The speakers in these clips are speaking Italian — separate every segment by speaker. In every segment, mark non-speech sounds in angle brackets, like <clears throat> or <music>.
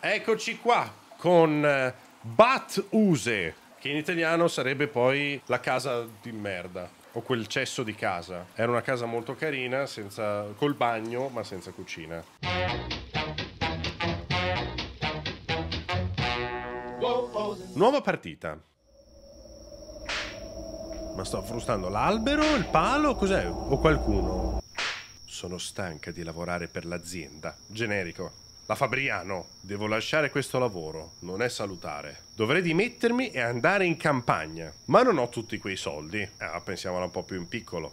Speaker 1: Eccoci qua con eh, Bat Use, che in italiano sarebbe poi la casa di merda o quel cesso di casa. Era una casa molto carina, senza, col bagno, ma senza cucina. Nuova partita. Ma sto frustando l'albero, il palo, cos'è? O qualcuno? Sono stanca di lavorare per l'azienda. Generico. La Fabriano. Devo lasciare questo lavoro. Non è salutare. Dovrei dimettermi e andare in campagna. Ma non ho tutti quei soldi. Ah, pensiamola un po' più in piccolo.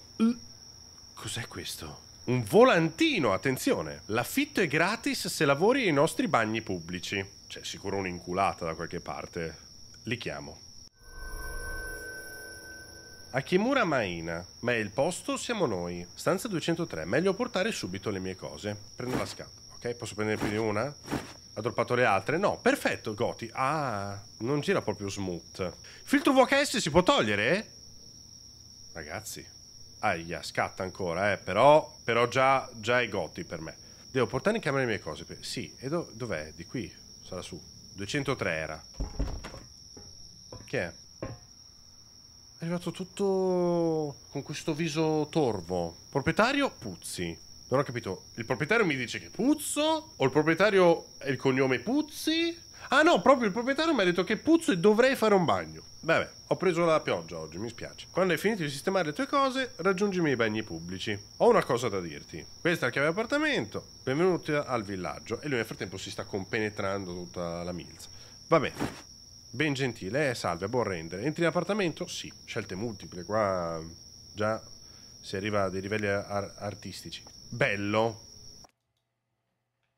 Speaker 1: Cos'è questo? Un volantino, attenzione! L'affitto è gratis se lavori ai nostri bagni pubblici. C'è sicuro un'inculata da qualche parte. Li chiamo. A Kimura Maina. Ma è il posto? Siamo noi. Stanza 203. Meglio portare subito le mie cose. Prendo la scatola. Posso prendere più di una? Ha droppato le altre? No, perfetto, Goti. Ah, non gira proprio smooth. Filtro VHS si può togliere? Ragazzi. Aia, scatta ancora, eh. Però, però già, già è Goti per me. Devo portare in camera le mie cose. Sì, e do, dov'è? Di qui? Sarà su. 203 era. Che è? È arrivato tutto con questo viso torvo. Proprietario Puzzi. Non ho capito. Il proprietario mi dice che puzzo? O il proprietario è il cognome Puzzi? Ah no, proprio il proprietario mi ha detto che puzzo e dovrei fare un bagno. Vabbè, ho preso la pioggia oggi, mi spiace. Quando hai finito di sistemare le tue cose, raggiungimi i bagni pubblici. Ho una cosa da dirti. Questa è la chiave appartamento. Benvenuti al villaggio. E lui nel frattempo si sta compenetrando tutta la milza. Va bene. Ben gentile, eh, salve, buon rendere. Entri in appartamento? Sì. Scelte multiple, qua già si arriva a dei livelli ar- artistici. Bello.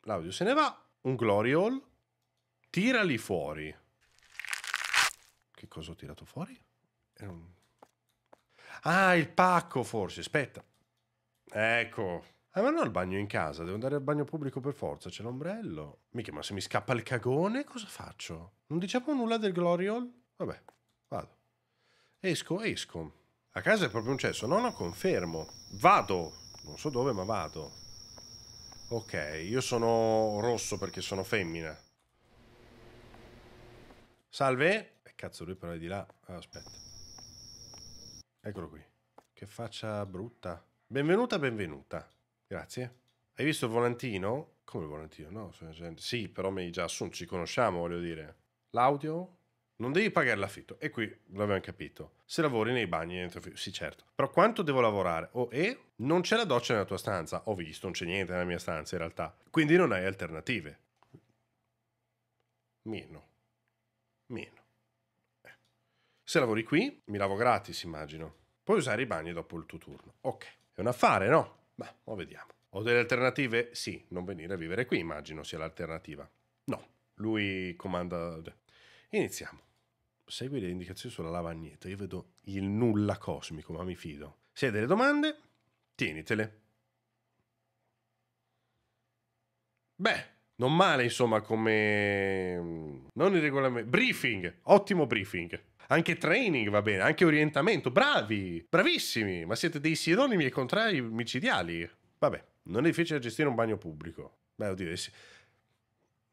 Speaker 1: L'audio se ne va. Un glory hall. Tirali fuori. Che cosa ho tirato fuori? Un... Ah, il pacco forse. Aspetta. Ecco. Ah, ma non ho il bagno in casa, devo andare al bagno pubblico per forza, c'è l'ombrello. Mica, ma se mi scappa il cagone, cosa faccio? Non diciamo nulla del Glory Hall? Vabbè, vado. Esco, esco. A casa è proprio un cesso, no, no, confermo. Vado. Non so dove, ma vado. Ok, io sono rosso perché sono femmina. Salve? Eh, cazzo, lui però è di là. Ah, aspetta. Eccolo qui. Che faccia brutta. Benvenuta, benvenuta. Grazie. Hai visto il volantino? Come il volantino? No, sì, però mi hai già assunto, ci conosciamo, voglio dire. L'audio? Non devi pagare l'affitto. E qui l'abbiamo capito. Se lavori nei bagni, sì, certo. Però quanto devo lavorare? Oh, e non c'è la doccia nella tua stanza. Ho visto, non c'è niente nella mia stanza in realtà. Quindi non hai alternative. Meno. Meno. Eh. Se lavori qui, mi lavo gratis, immagino. Puoi usare i bagni dopo il tuo turno. Ok. È un affare, no? Ma, lo vediamo. Ho delle alternative? Sì, non venire a vivere qui, immagino sia l'alternativa. No, lui comanda... Iniziamo. Segui le indicazioni sulla lavagnetta. Io vedo il nulla cosmico, ma mi fido. Se hai delle domande, tienitele. Beh, non male, insomma, come... Non il regolamento... Briefing! Ottimo briefing. Anche training va bene, anche orientamento. Bravi, bravissimi, ma siete dei sinonimi e contrari micidiali. Vabbè, non è difficile gestire un bagno pubblico. Beh, oddio, sì.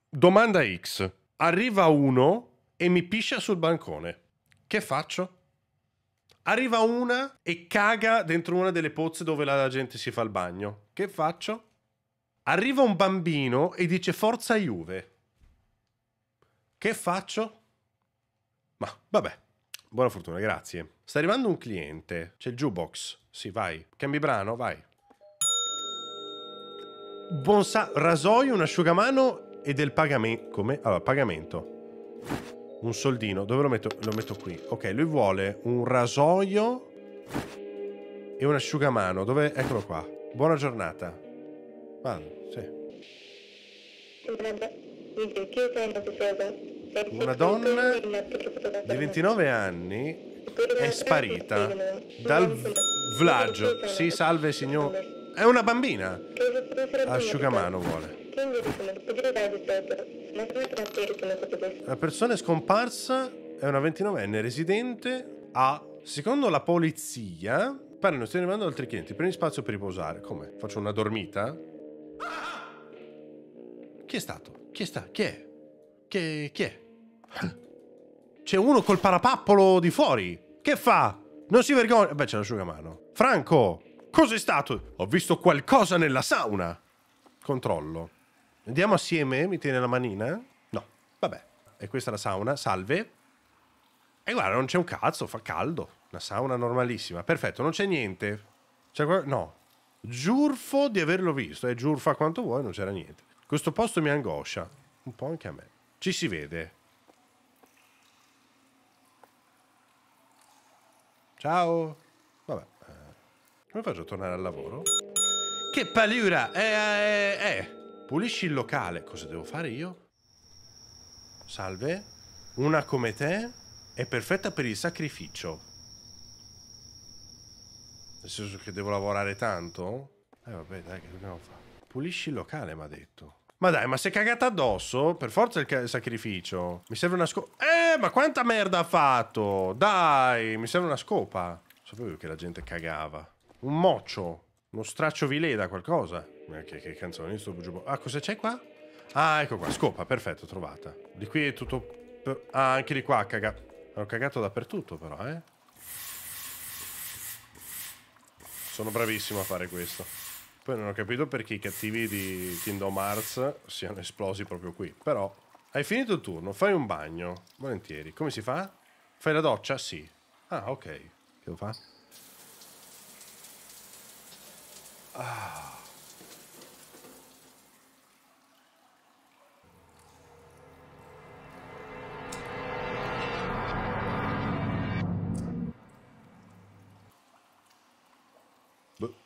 Speaker 1: Domanda X. Arriva uno e mi piscia sul bancone. Che faccio? Arriva una e caga dentro una delle pozze dove la gente si fa il bagno. Che faccio? Arriva un bambino e dice forza Juve. Che faccio? Ma vabbè, Buona fortuna, grazie. Sta arrivando un cliente. C'è il jukebox. Sì, vai. Cambi brano, vai. Buon sa... Rasoio, un asciugamano e del pagamento. Come? Allora, pagamento. Un soldino. Dove lo metto? Lo metto qui. Ok, lui vuole un rasoio e un asciugamano. Dove? Eccolo qua. Buona giornata. Vado, sì. Una donna di 29 anni è sparita dal vlaggio. Sì, salve signor. È una bambina. Asciugamano vuole. La persona è scomparsa è una 29enne residente a, secondo la polizia, pare non stiano arrivando altri clienti. Prendi spazio per riposare. Come? Faccio una dormita? Chi è stato? Chi è sta? Chi è? Che... chi è? C'è uno col parapappolo di fuori. Che fa? Non si vergogna. Beh, c'è l'asciugamano. Franco, cos'è stato? Ho visto qualcosa nella sauna. Controllo. Andiamo assieme? Mi tiene la manina? No. Vabbè. E questa è la sauna. Salve. E guarda, non c'è un cazzo, fa caldo. Una sauna normalissima. Perfetto, non c'è niente. C'è qual- No. Giurfo di averlo visto. E giurfa quanto vuoi, non c'era niente. Questo posto mi angoscia. Un po' anche a me. Ci si vede. Ciao. Vabbè. eh, Come faccio a tornare al lavoro? Che paura! Eh, eh, eh. Pulisci il locale. Cosa devo fare io? Salve. Una come te è perfetta per il sacrificio. Nel senso che devo lavorare tanto? Eh vabbè, dai, che dobbiamo fare? Pulisci il locale, mi ha detto. Ma dai, ma sei cagata addosso? Per forza il sacrificio. Mi serve una scopa. Eh, ma quanta merda ha fatto? Dai, mi serve una scopa. Sapevo che la gente cagava. Un moccio. Uno straccio vileda, qualcosa. Eh, Che, canzone, sto giù. Ah, cosa c'è qua? Ah, ecco qua, scopa, perfetto, trovata. Di qui è tutto... Ah, anche di qua, caga... Ho cagato dappertutto però, eh. Sono bravissimo a fare questo. Poi non ho capito perché i cattivi di Kingdom Hearts siano esplosi proprio qui. Però, hai finito il turno, fai un bagno. Volentieri. Come si fa? Fai la doccia? Sì. Ah, ok. Che devo fare? Boh,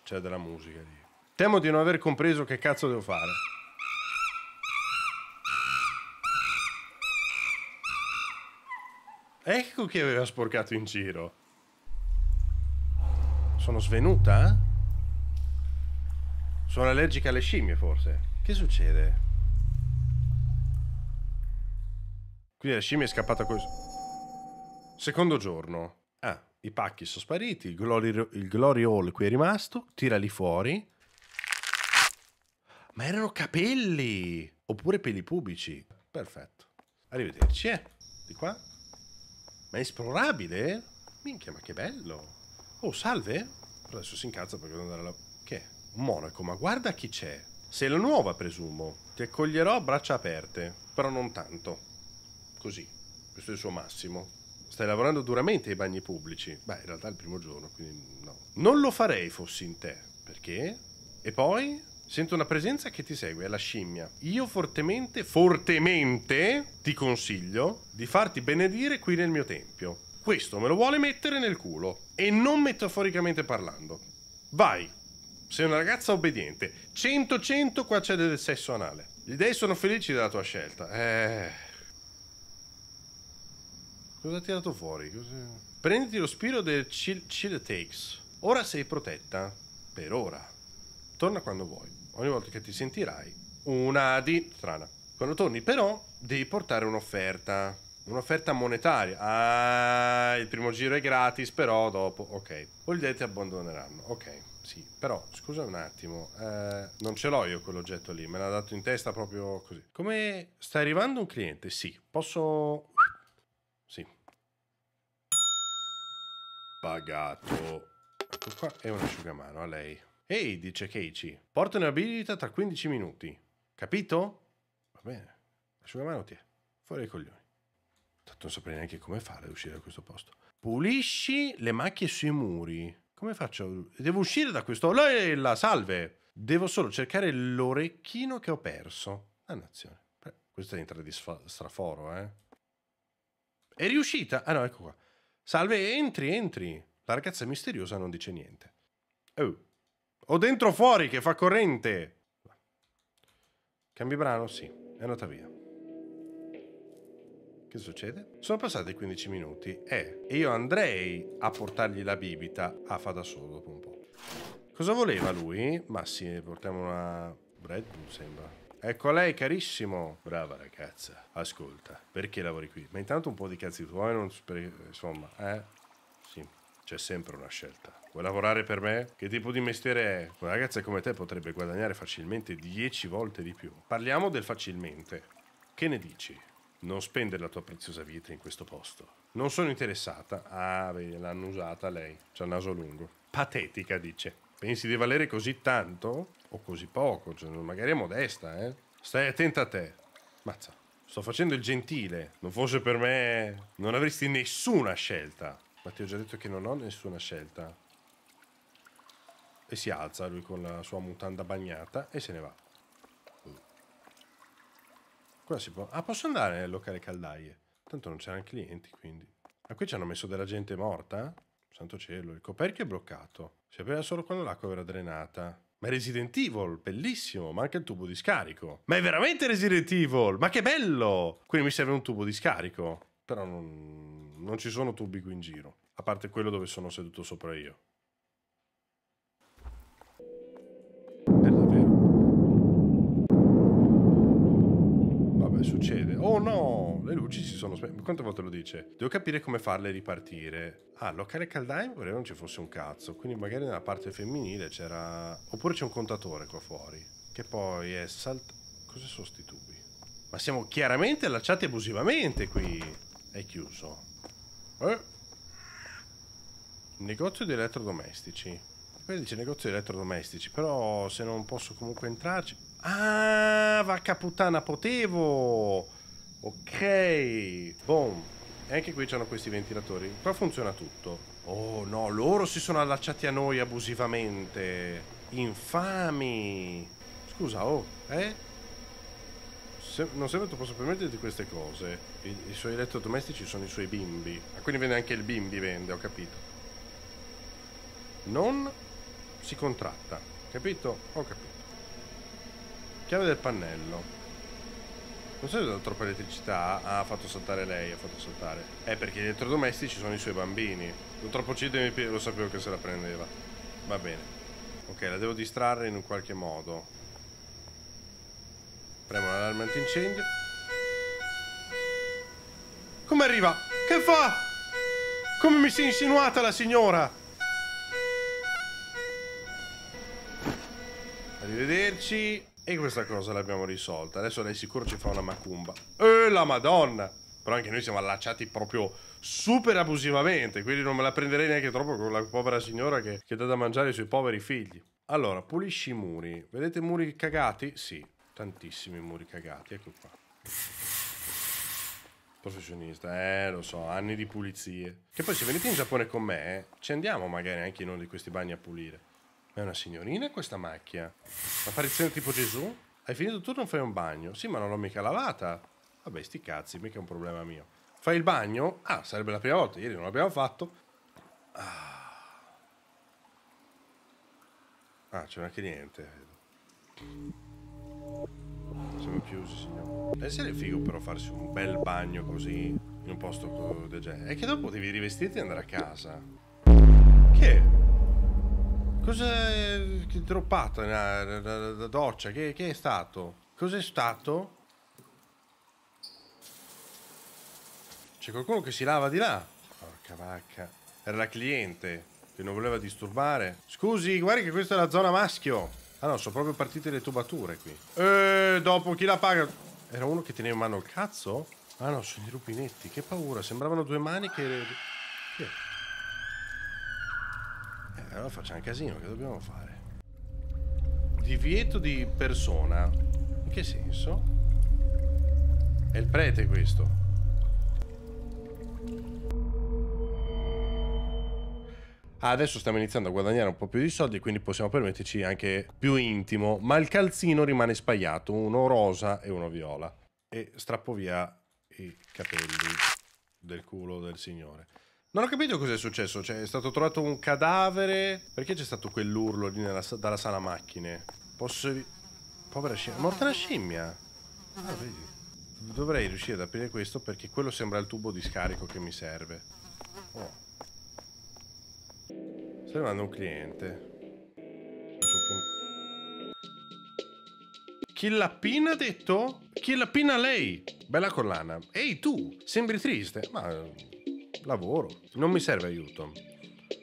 Speaker 1: c'è della musica lì. Temo di non aver compreso che cazzo devo fare. Ecco chi aveva sporcato in giro. Sono svenuta? Sono allergica alle scimmie, forse. Che succede? Quindi la scimmia è scappata così. Secondo giorno. I pacchi sono spariti, il glory, il glory hall qui è rimasto, tirali fuori. Ma erano capelli! Oppure peli pubici. Perfetto. Arrivederci, eh. Di qua. Ma è esplorabile? Minchia, ma che bello. Oh, salve. Adesso si incazza perché devo andare alla... Che? Un monaco, ma guarda chi c'è. Sei la nuova, presumo. Ti accoglierò a braccia aperte. Però non tanto. Così. Questo è il suo massimo. Stai lavorando duramente ai bagni pubblici. Beh, in realtà è il primo giorno, quindi no. Non lo farei fossi in te. Perché? E poi? Sento una presenza che ti segue, è la scimmia. Io fortemente, fortemente ti consiglio di farti benedire qui nel mio tempio. Questo me lo vuole mettere nel culo. E non metaforicamente parlando. Vai. Sei una ragazza obbediente. 100-100 qua c'è del sesso anale. Gli dei sono felici della tua scelta. Eh... Cosa ha tirato fuori? Cosa- Prenditi lo spiro del chill, chill takes. Ora sei protetta. Per ora. Torna quando vuoi. Ogni volta che ti sentirai. Una di... Strana. Quando torni però devi portare un'offerta. Un'offerta monetaria. Ah, il primo giro è gratis, però dopo... Ok. O gli dei abbandoneranno. Ok. Sì, però scusa un attimo, eh, non ce l'ho io quell'oggetto lì, me l'ha dato in testa proprio così. Come sta arrivando un cliente? Sì, posso... Sì. Pagato. Ecco qua è un asciugamano a lei. Ehi, dice Keiichi, porta in abilita tra 15 minuti. Capito? Va bene. Asciugamano ti è. Fuori i coglioni. Tanto non saprei neanche come fare ad uscire da questo posto. Pulisci le macchie sui muri. Come faccio? Devo uscire da questo... Lella, salve! Devo solo cercare l'orecchino che ho perso. Dannazione. È entra di straforo, eh. È riuscita? Ah no, ecco qua. Salve, entri, entri. La ragazza misteriosa non dice niente. Oh. Ho dentro fuori che fa corrente. Cambi brano? Sì. È andata via. Che succede? Sono passati 15 minuti e io andrei a portargli la bibita. Ah, fa da solo dopo un po'. Cosa voleva lui? Ma sì, portiamo una Bull, sembra. Ecco lei, carissimo. Brava ragazza. Ascolta, perché lavori qui? Ma intanto un po' di cazzi tuoi, non insomma, eh? Sì, c'è sempre una scelta. Vuoi lavorare per me? Che tipo di mestiere è? Una ragazza come te potrebbe guadagnare facilmente 10 volte di più. Parliamo del facilmente. Che ne dici? Non spendere la tua preziosa vita in questo posto. Non sono interessata. Ah, vedi, l'hanno usata lei. C'ha il naso lungo. Patetica, dice. Pensi di valere così tanto? O così poco? Cioè, magari è modesta, eh? Stai attenta a te. Mazza. Sto facendo il gentile. Non fosse per me, non avresti nessuna scelta. Ma ti ho già detto che non ho nessuna scelta. E si alza lui con la sua mutanda bagnata e se ne va. Qua si può... Ah, posso andare nel locale caldaie? Tanto non c'erano clienti, quindi. Ma qui ci hanno messo della gente morta? Santo cielo, il coperchio è bloccato. Si apriva solo quando l'acqua era drenata. Ma è Resident Evil, bellissimo, manca il tubo di scarico. Ma è veramente Resident Evil, ma che bello! Quindi mi serve un tubo di scarico. Però non, non ci sono tubi qui in giro, a parte quello dove sono seduto sopra io. Vabbè, succede. Oh no, le luci si sono spente. Quante volte lo dice? Devo capire come farle ripartire. Ah, locale caldaia vorrei non ci fosse un cazzo. Quindi magari nella parte femminile c'era... Oppure c'è un contatore qua fuori. Che poi è salt... Cosa sono sti tubi? Ma siamo chiaramente allacciati abusivamente qui. È chiuso. Eh? Negozio di elettrodomestici. Poi dice negozio di elettrodomestici, però se non posso comunque entrarci... Ah, vacca puttana, potevo! Ok, boom. E anche qui c'hanno questi ventilatori. Qua funziona tutto. Oh no, loro si sono allacciati a noi abusivamente. Infami. Scusa, oh, eh? Se, non sembra tu possa permetterti queste cose. I, I, suoi elettrodomestici sono i suoi bimbi. Ah, quindi vende anche il bimbi, vende, ho capito. Non si contratta. Capito? Ho capito. Chiave del pannello. Non so se dato troppa elettricità. Ha fatto saltare lei, ha fatto saltare. Eh, perché gli elettrodomestici sono i suoi bambini. Lo troppo cide lo sapevo che se la prendeva. Va bene. Ok, la devo distrarre in un qualche modo. Premo l'allarme antincendio. Come arriva? Che fa? Come mi si è insinuata la signora? Arrivederci. E questa cosa l'abbiamo risolta. Adesso lei sicuro ci fa una macumba. Eh, la madonna! Però anche noi siamo allacciati proprio super abusivamente, quindi non me la prenderei neanche troppo con la povera signora che, che dà da mangiare ai suoi poveri figli. Allora, pulisci i muri. Vedete muri cagati? Sì, tantissimi muri cagati. Ecco qua. Professionista, eh, lo so, anni di pulizie. Che poi se venite in Giappone con me, eh, ci andiamo magari anche in uno di questi bagni a pulire. È una signorina questa macchia. Apparizione tipo Gesù? Hai finito tutto, non fai un bagno? Sì, ma non l'ho mica lavata. Vabbè, sti cazzi, mica è un problema mio. Fai il bagno? Ah, sarebbe la prima volta, ieri non l'abbiamo fatto. Ah, ah c'è una cliente. Siamo chiusi, signore. Deve essere figo però farsi un bel bagno così, in un posto del genere. E che dopo devi rivestirti e andare a casa. Che? Cos'è droppata la, la, doccia? Che, che è stato? Cos'è stato? C'è qualcuno che si lava di là? Porca vacca. Era la cliente che non voleva disturbare. Scusi, guardi che questa è la zona maschio. Ah no, sono proprio partite le tubature qui. E dopo chi la paga? Era uno che teneva in mano il cazzo? Ah no, sono i rubinetti. Che paura, sembravano due mani che... Che? Eh, allora facciamo casino, che dobbiamo fare? Divieto di persona. In che senso? È il prete questo. Ah, adesso stiamo iniziando a guadagnare un po' più di soldi, quindi possiamo permetterci anche più intimo, ma il calzino rimane spaiato, uno rosa e uno viola. E strappo via i capelli del culo del signore. Non ho capito cosa è successo, cioè è stato trovato un cadavere. Perché c'è stato quell'urlo lì nella, dalla sala macchine? Posso... Povera scimmia. Morta una scimmia. Ah, vedi. Dovrei riuscire ad aprire questo perché quello sembra il tubo di scarico che mi serve. Oh. Sta arrivando un cliente. Chi l'ha appena detto? Chi l'ha appena lei? Bella collana. Ehi tu, sembri triste. Ma Lavoro. Non mi serve aiuto.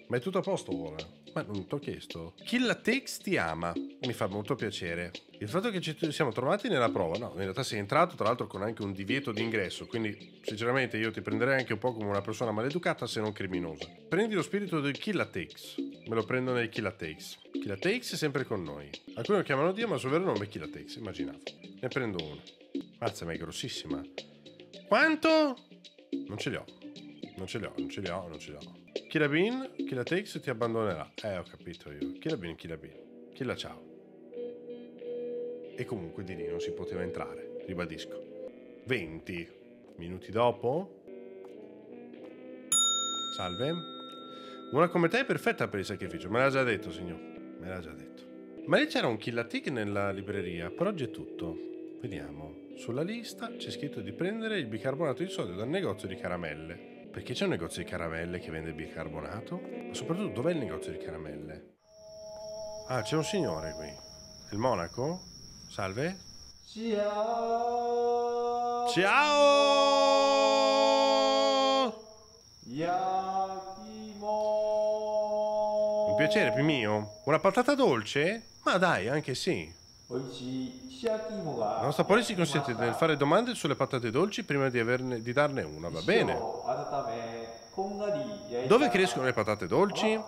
Speaker 1: Ma è tutto a posto ora. Ma non t'ho chiesto. Killa Takes ti ama. Mi fa molto piacere. Il fatto che ci siamo trovati nella prova, no, in realtà sei entrato tra l'altro con anche un divieto d'ingresso, quindi sinceramente io ti prenderei anche un po' come una persona maleducata se non criminosa. Prendi lo spirito del Killa Takes. Me lo prendo nel Killa Takes. Killa Takes è sempre con noi. Alcuni lo chiamano Dio, ma il suo vero nome è Killa Takes, immaginavo. Ne prendo uno. Mazza, ma è grossissima. Quanto? Non ce li ho. Non ce li ho, non ce li ho, non ce li ho. Killa Bean, Killa Takes ti abbandonerà. Eh, ho capito io. Killa Bean, Killa Bean. Killa ciao. E comunque di lì non si poteva entrare, ribadisco. 20 minuti dopo. Salve. Una come te è perfetta per il sacrificio, me l'ha già detto, signor. Me l'ha già detto. Ma lì c'era un Killa Tick nella libreria, per oggi è tutto. Vediamo. Sulla lista c'è scritto di prendere il bicarbonato di sodio dal negozio di caramelle. Perché c'è un negozio di caramelle che vende il bicarbonato? Ma soprattutto dov'è il negozio di caramelle? Ah, c'è un signore qui. Il monaco? Salve?
Speaker 2: Ciao!
Speaker 1: Ciao!
Speaker 2: Yakimo!
Speaker 1: Un piacere, Pimio. Una patata dolce? Ma dai, anche sì. La nostra policy consiste nel fare domande sulle patate dolci prima di, averne, di darne una, va bene? Dove crescono le patate dolci?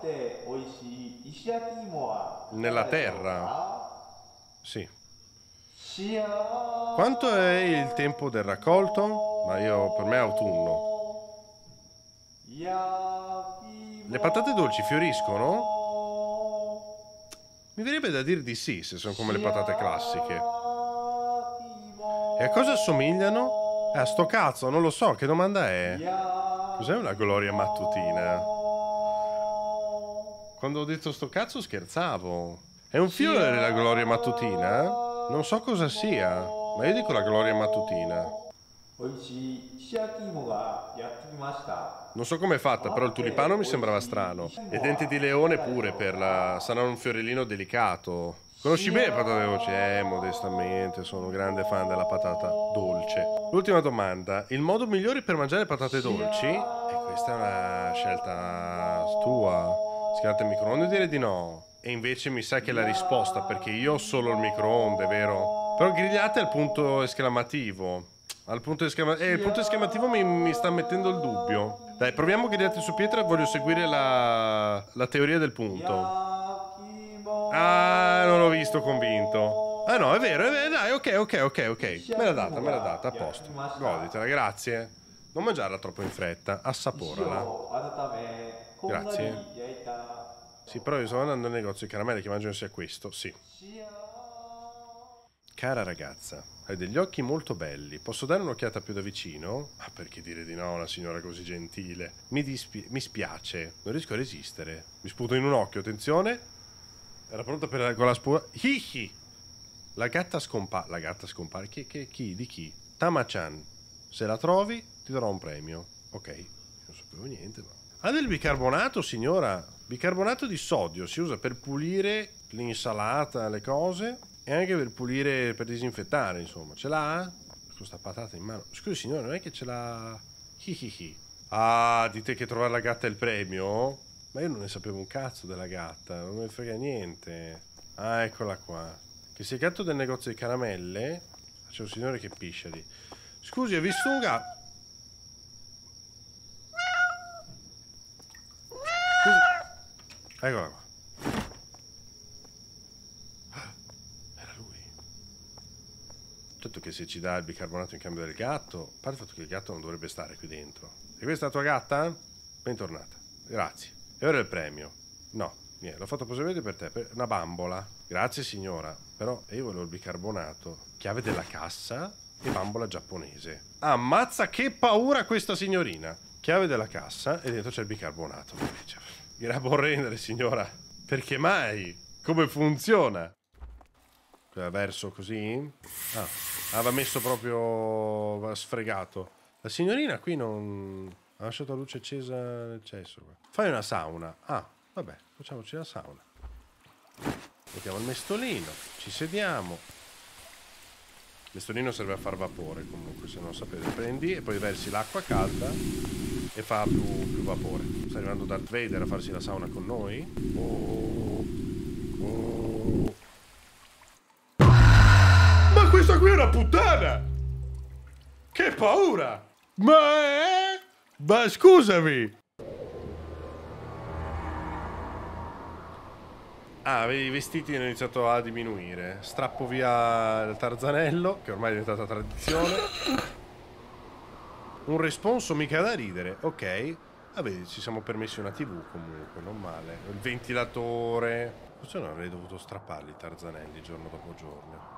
Speaker 1: Nella terra? Sì. Quanto è il tempo del raccolto? Ma io, per me è autunno. Le patate dolci fioriscono? Mi verrebbe da dire di sì, se sono come le patate classiche. E a cosa assomigliano? Eh, a sto cazzo, non lo so, che domanda è? Cos'è una gloria mattutina? Quando ho detto sto cazzo scherzavo. È un fiore la gloria mattutina? Non so cosa sia, ma io dico la gloria mattutina. Non so come è fatta, però il tulipano mi sembrava strano. E denti di leone pure per la... sarà un fiorellino delicato. Conosci bene le patate dolci? Eh, modestamente, sono un grande fan della patata dolce. L'ultima domanda. Il modo migliore per mangiare patate dolci? E questa è una scelta tua. Schiante il microonde direi di no. E invece mi sa che è la risposta, perché io ho solo il microonde, vero? Però grigliate al punto esclamativo. Al punto di esclamativo. Eh, il punto esclamativo mi, mi, sta mettendo il dubbio. Dai, proviamo a gridati su pietra. Voglio seguire la, la teoria del punto. Ah, non l'ho visto convinto. Ah no, è vero, è vero, dai, ok, ok, ok, ok. Me l'ha data, me l'ha data, a posto. Goditela, grazie. Non mangiarla troppo in fretta, assaporala. Grazie. Sì, però io sto andando nel negozio di caramelle che mangiano sia questo, sì. Cara ragazza, hai degli occhi molto belli. Posso dare un'occhiata più da vicino? Ma perché dire di no a una signora così gentile? Mi, dispi- mi spiace, non riesco a resistere. Mi sputo in un occhio, attenzione. Era pronta per la, con la spura. Hihi! La gatta scompare. La gatta scompare. Chi, chi, chi? Di chi? Tama-chan. Se la trovi, ti darò un premio. Ok, non sapevo niente, ma. Ha del bicarbonato, signora? Bicarbonato di sodio si usa per pulire l'insalata, le cose e anche per pulire, per disinfettare, insomma. Ce l'ha? Questa patata in mano. Scusi, signora, non è che ce l'ha. Hihihi. Ah, dite che trovare la gatta è il premio? Ma io non ne sapevo un cazzo della gatta, non ne frega niente. Ah, eccola qua. Che il gatto del negozio di caramelle? C'è un signore che piscia lì. Scusi, ho visto un gatto. Eccola qua. Ah, Era lui. Certo che se ci dà il bicarbonato in cambio del gatto, a parte il fatto che il gatto non dovrebbe stare qui dentro. E questa è la tua gatta? Bentornata. Grazie. E ora il premio. No, niente, l'ho fatto appositamente per te, per una bambola. Grazie signora, però io volevo il bicarbonato. Chiave della cassa e bambola giapponese. Ammazza che paura questa signorina. Chiave della cassa e dentro c'è il bicarbonato. Cioè, Era buon rendere signora. Perché mai? Come funziona? Cioè, verso così? Ah, aveva messo proprio... sfregato. La signorina qui non... ha lasciato la luce accesa nel cesso. Fai una sauna. Ah, vabbè, facciamoci la sauna. Mettiamo il mestolino, ci sediamo. Il mestolino serve a far vapore comunque, se non sapete. Prendi e poi versi l'acqua calda e fa più, più vapore. Sta arrivando Darth Vader a farsi la sauna con noi. Oh. Oh. Puttana! Che paura! Ma è... Ma scusami! Ah, i vestiti hanno iniziato a diminuire. Strappo via il tarzanello, che ormai è diventata tradizione. Un responso mica da ridere, ok. Vabbè, ci siamo permessi una tv comunque, non male. Il ventilatore. Forse non avrei dovuto strapparli i tarzanelli giorno dopo giorno.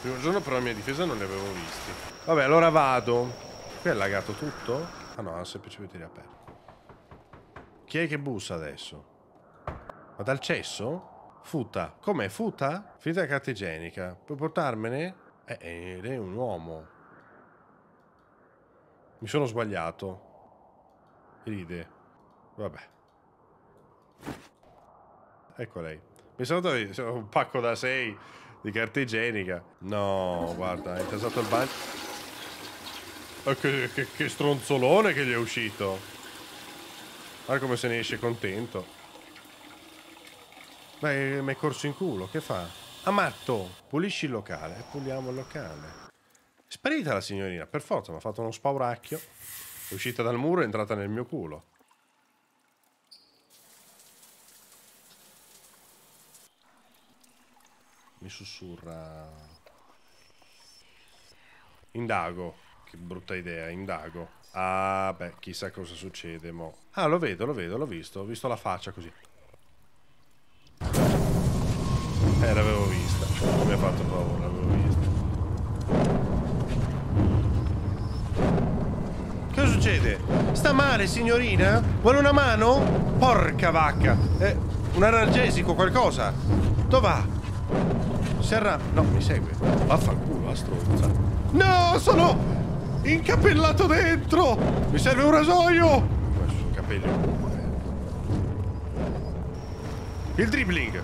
Speaker 1: Primo giorno però a mia difesa non li avevo visti. Vabbè, allora vado. Qui è lagato tutto? Ah no, ha semplicemente riaperto. Chi è che bussa adesso? Ma dal cesso? Futa. Com'è? Futa? Finita la carta igienica. Puoi portarmene? Eh, eh, lei è un uomo. Mi sono sbagliato. Ride. Vabbè. Ecco lei. Pensavo che un pacco da 6 di carta igienica. No, guarda, è intasato il bagno. Oh, che, che, che stronzolone che gli è uscito. Guarda come se ne esce contento. Beh, mi è corso in culo, che fa? Amatto, pulisci il locale. Puliamo il locale. Sparita la signorina, per forza, mi ha fatto uno spauracchio. È uscita dal muro e è entrata nel mio culo. Mi sussurra. Indago. Che brutta idea, indago. Ah, beh, chissà cosa succede, mo. Ah, lo vedo, lo vedo, l'ho visto. Ho visto la faccia così. Eh, l'avevo vista. Mi ha fatto paura, l'avevo vista. Cosa succede? Sta male, signorina? Vuole una mano? Porca vacca! Eh, un analgesico, qualcosa? Dove va? Serra... No, mi segue. Vaffanculo, la stronza. No, sono incapellato dentro! Mi serve un rasoio! Sono capelli. Il dribbling!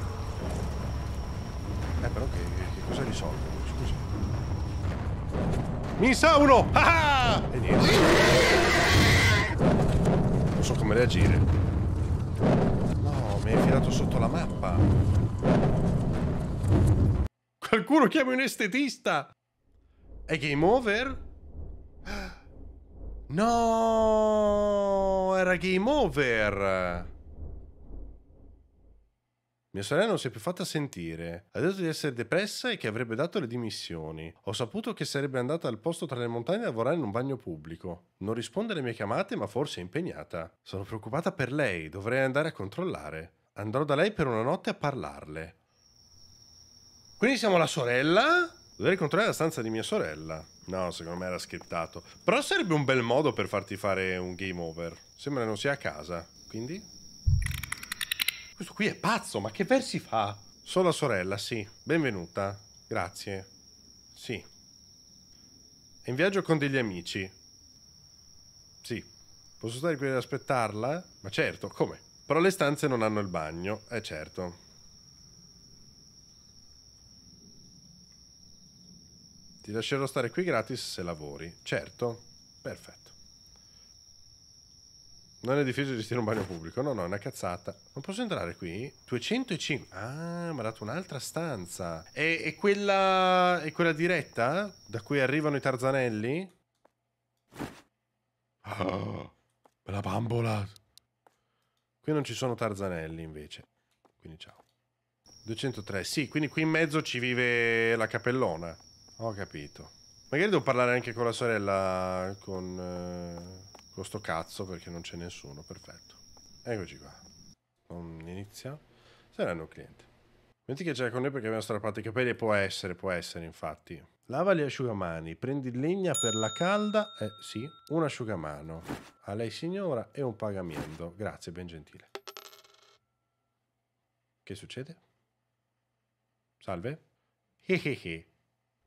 Speaker 1: Eh, però che, che cosa risolve? Scusa. Mi sa uno! Ah! ah! E niente. Non so come reagire. No, mi hai filato sotto la mappa. Qualcuno chiama un estetista! È game over? No, era game over. Mia sorella non si è più fatta sentire. Ha detto di essere depressa e che avrebbe dato le dimissioni. Ho saputo che sarebbe andata al posto tra le montagne a lavorare in un bagno pubblico. Non risponde alle mie chiamate, ma forse è impegnata. Sono preoccupata per lei, dovrei andare a controllare. Andrò da lei per una notte a parlarle. Quindi siamo la sorella? Dovrei controllare la stanza di mia sorella. No, secondo me era scriptato. Però sarebbe un bel modo per farti fare un game over. Sembra non sia a casa. Quindi? Questo qui è pazzo, ma che versi fa? Sola sorella, sì. Benvenuta. Grazie. Sì. È in viaggio con degli amici. Sì. Posso stare qui ad aspettarla? Ma certo, come? Però le stanze non hanno il bagno. Eh certo. Ti lascerò stare qui gratis se lavori. Certo. Perfetto. Non è difficile gestire un bagno pubblico. No, no, è una cazzata. Non posso entrare qui? 205. Ah, mi ha dato un'altra stanza. E, e, quella. È quella diretta? Da cui arrivano i tarzanelli? Oh, bella bambola. Qui non ci sono tarzanelli invece. Quindi ciao. 203. Sì, quindi qui in mezzo ci vive la capellona. Ho capito. Magari devo parlare anche con la sorella. Con. Eh con sto cazzo perché non c'è nessuno, perfetto. Eccoci qua. Non inizia. Saranno un cliente. Metti che c'è con noi perché abbiamo strappato i capelli può essere, può essere infatti. Lava gli asciugamani, prendi legna per la calda, eh sì, un asciugamano. A lei signora e un pagamento. Grazie, ben gentile. Che succede? Salve? Hehehe.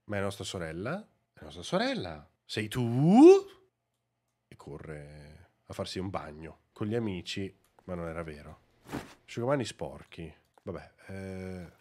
Speaker 1: Ma è nostra sorella? È nostra sorella? Sei tu? e corre a farsi un bagno con gli amici, ma non era vero. Asciugamani sporchi. Vabbè, eh,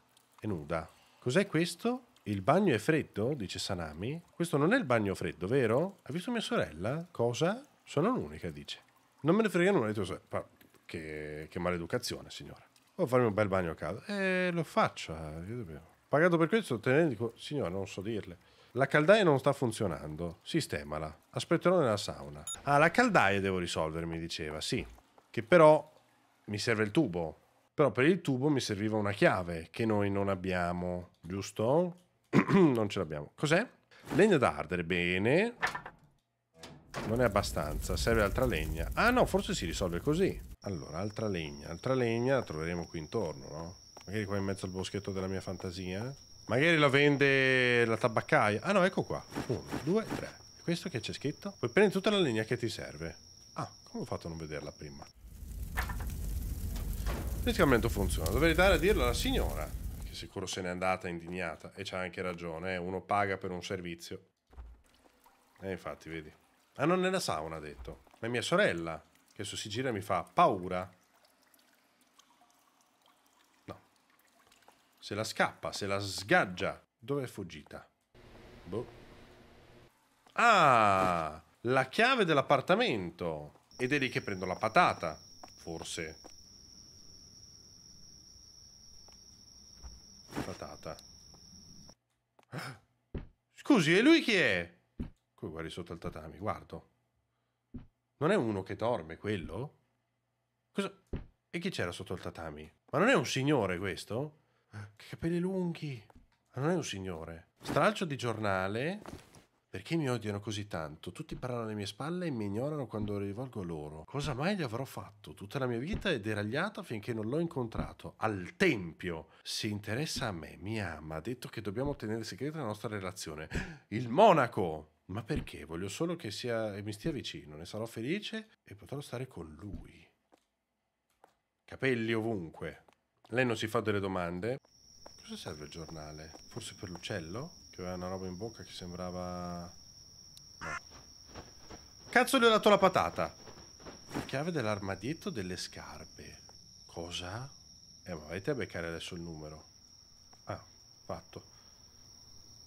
Speaker 1: è nuda. Cos'è questo? Il bagno è freddo? Dice Sanami. Questo non è il bagno freddo, vero? Ha visto mia sorella? Cosa? Sono l'unica, dice. Non me ne frega nulla di tu. Ma che, che maleducazione, signora. Devo farmi un bel bagno a casa. E lo faccio. eh, Pagato per questo, te ne dico, signora, non so dirle. La caldaia non sta funzionando. Sistemala. Aspetterò nella sauna. Ah, la caldaia devo risolvere, mi diceva. Sì. Che però mi serve il tubo. Però per il tubo mi serviva una chiave che noi non abbiamo, giusto? <clears throat> non ce l'abbiamo. Cos'è? Legna da ardere. Bene. Non è abbastanza, serve altra legna. Ah no, forse si risolve così. Allora, altra legna, altra legna la troveremo qui intorno, no? Magari qua in mezzo al boschetto della mia fantasia. Magari la vende la tabaccaia. Ah no, ecco qua. Uno, due, tre. Questo che c'è scritto? Puoi prendere tutta la legna che ti serve. Ah, come ho fatto a non vederla prima? Il riscaldamento funziona. Dovrei dare a dirlo alla signora, che sicuro se n'è andata indignata. E c'ha anche ragione, eh? uno paga per un servizio. E infatti, vedi. Ah, non è la sauna, ha detto. Ma mia sorella, che adesso si gira e mi fa paura. Se la scappa, se la sgaggia. Dove è fuggita? Boh. Ah! La chiave dell'appartamento. Ed è lì che prendo la patata. Forse. Patata. Scusi, e lui chi è? Qui guardi sotto il tatami, guardo. Non è uno che dorme, quello? Cosa? E chi c'era sotto il tatami? Ma non è un signore questo? Che capelli lunghi. Ma non è un signore. Stralcio di giornale. Perché mi odiano così tanto? Tutti parlano alle mie spalle e mi ignorano quando rivolgo loro. Cosa mai gli avrò fatto? Tutta la mia vita è deragliata finché non l'ho incontrato. Al tempio. Si interessa a me, mi ama, ha detto che dobbiamo tenere segreta la nostra relazione. Il monaco! Ma perché? Voglio solo che sia, mi stia vicino, ne sarò felice e potrò stare con lui. Capelli ovunque. Lei non si fa delle domande. Cosa serve il giornale? Forse per l'uccello? Che aveva una roba in bocca che sembrava... No. Cazzo gli ho dato la patata! Chiave dell'armadietto delle scarpe. Cosa? Eh, ma vai a beccare adesso il numero. Ah, fatto.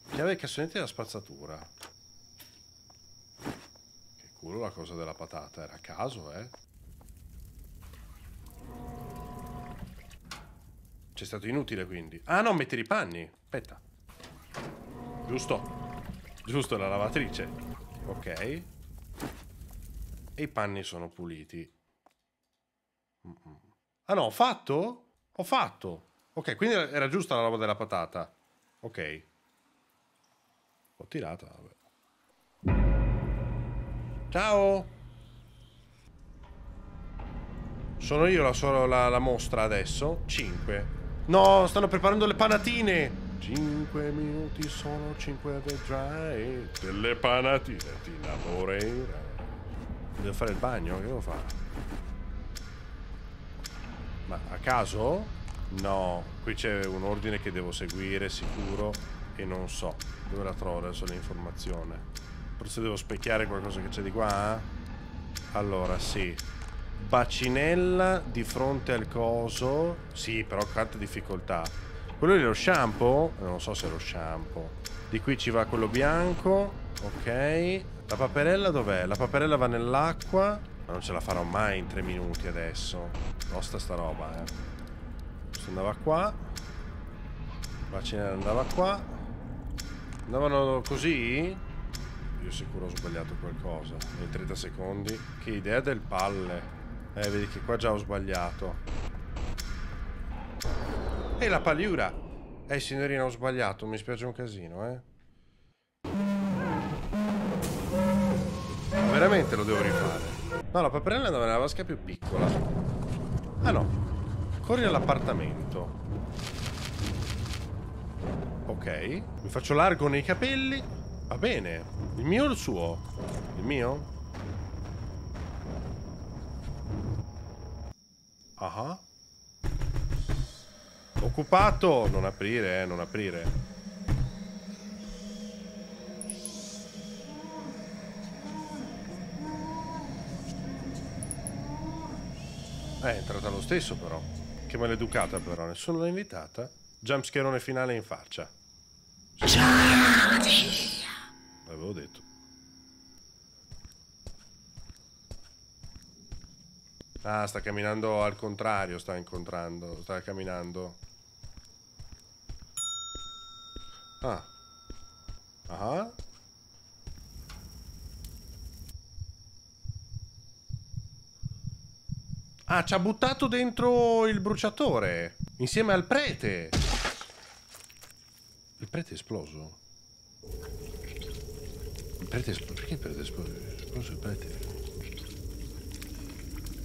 Speaker 1: Chiave dei cassonetti della spazzatura. Che culo la cosa della patata, era a caso, eh? C'è stato inutile quindi. Ah no, mettere i panni. Aspetta. Giusto. Giusto, la lavatrice. Ok. E i panni sono puliti. Ah no, ho fatto? Ho fatto. Ok, quindi era giusta la roba della patata. Ok. L'ho tirata, vabbè. Ciao. Sono io la, la, la mostra adesso? 5. No, stanno preparando le panatine. 5 minuti sono 5 vedrai. Delle panatine ti innamorerai. Devo fare il bagno? Che devo fare? Ma a caso? No, qui c'è un ordine che devo seguire sicuro e non so dove la trovo adesso l'informazione. Forse devo specchiare qualcosa che c'è di qua? Allora, sì. Bacinella di fronte al coso. Sì, però tanta difficoltà. Quello è lo shampoo? Non so se è lo shampoo. Di qui ci va quello bianco. Ok. La paperella dov'è? La paperella va nell'acqua. Ma non ce la farò mai in tre minuti adesso. Tosta sta roba, eh. Questo andava qua. Bacinella andava qua. Andavano così? Io sicuro ho sbagliato qualcosa. Nei 30 secondi. Che idea del palle. Eh, vedi che qua già ho sbagliato. E la pagliura. Eh, signorina, ho sbagliato. Mi spiace un casino, eh. Veramente lo devo rifare. No, la paperella andava nella vasca più piccola. Ah no. Corri all'appartamento. Ok. Mi faccio largo nei capelli. Va bene. Il mio o il suo? Il mio? Ah. Occupato! Non aprire, eh, non aprire. Eh, è entrata lo stesso però. Che maleducata però, nessuno l'ha invitata. Jumpscherone finale in faccia. L'avevo detto. Ah, sta camminando al contrario, sta incontrando, sta camminando. Ah. Ah. Ah, ci ha buttato dentro il bruciatore. Insieme al prete. Il prete è esploso. Il prete è esploso. Perché il prete è esploso? È esploso il prete.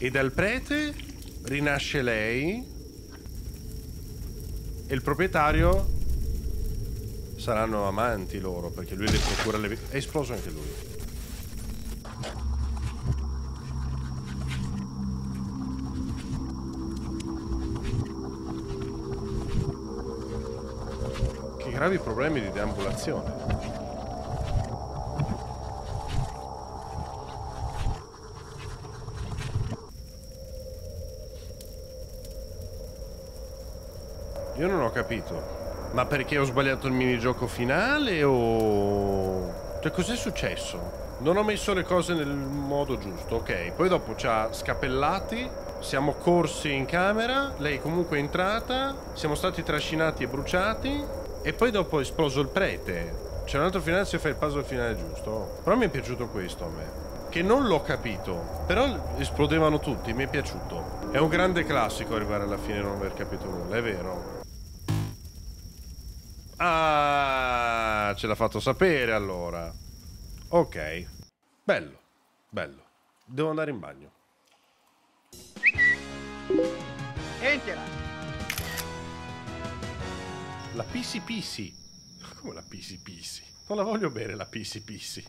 Speaker 1: E dal prete rinasce lei. E il proprietario saranno amanti loro perché lui le procura le È esploso anche lui. Che gravi problemi di deambulazione. Io non ho capito. Ma perché ho sbagliato il minigioco finale o... Cioè, cos'è successo? Non ho messo le cose nel modo giusto, ok. Poi dopo ci ha scappellati, siamo corsi in camera, lei comunque è entrata, siamo stati trascinati e bruciati, e poi dopo è esploso il prete. C'è un altro finale se fai il puzzle finale giusto. Però mi è piaciuto questo a me. Che non l'ho capito, però esplodevano tutti, mi è piaciuto. È un grande classico arrivare alla fine e non aver capito nulla, è vero. Ah, ce l'ha fatto sapere allora. Ok. Bello, bello. Devo andare in bagno.
Speaker 3: Entera.
Speaker 1: La Pisi Pisi. Come la Pisi Pisi? Non la voglio bere la Pisi Pisi.